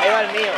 Ahí va el mío.